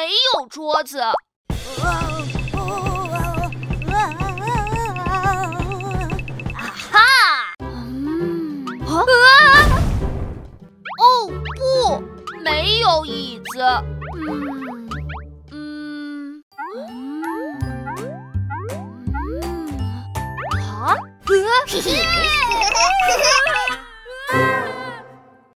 没有桌子。啊哈！嗯。啊！哦不，没有椅子。啊嗯。啊？嘿嘿。